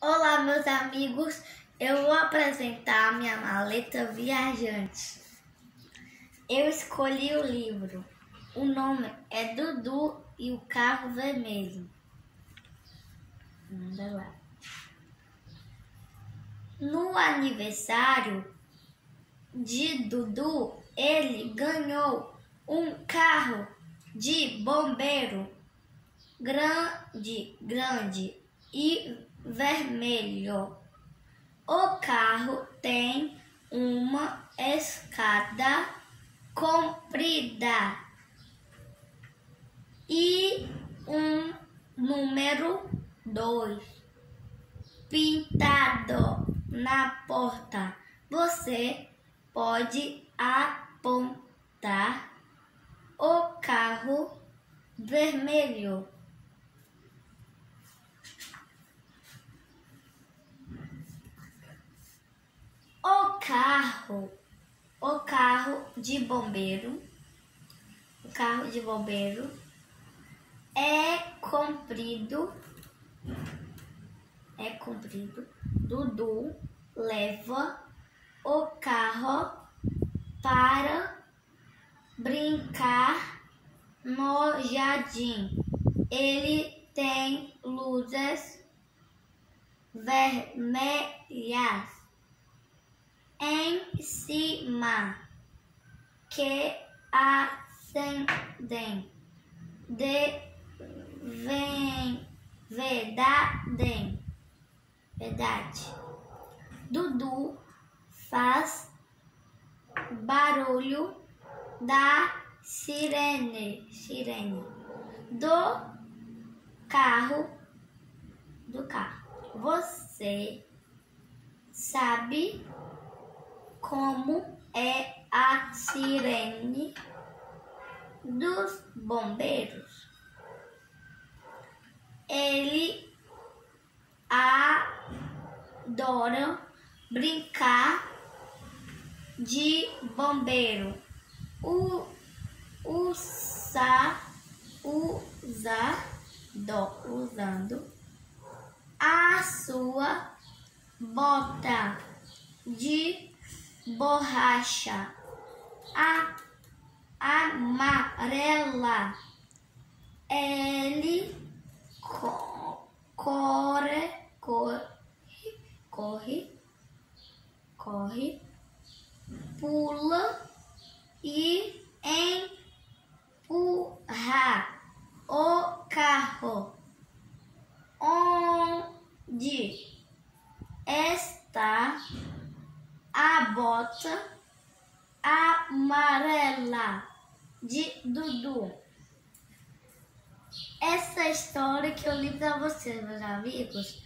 Olá, meus amigos. Eu vou apresentar a minha maleta viajante. Eu escolhi o livro. O nome é Dudu e o Carro Vermelho. Manda lá. No aniversário de Dudu, ele ganhou um carro de bombeiro grande, grande e vermelho. O carro tem uma escada comprida e um número dois pintado na porta. Você pode apontar o carro vermelho. Carro, o carro de bombeiro, o carro de bombeiro é comprido, é comprido. Dudu leva o carro para brincar no jardim. Ele tem luzes vermelhas em cima que acendem de vem, verdade, verdade. Dudu faz barulho da sirene, sirene do carro, do carro. Você sabe como é a sirene dos bombeiros. Ele adora brincar de bombeiro. O, usa, usa, do, usando a sua bota de borracha a, amarela. Ele co, corre, corre, corre, corre, pula e empurra o carro. Onde está bota amarela de Dudu. Essa é história que eu li para vocês, meus amigos,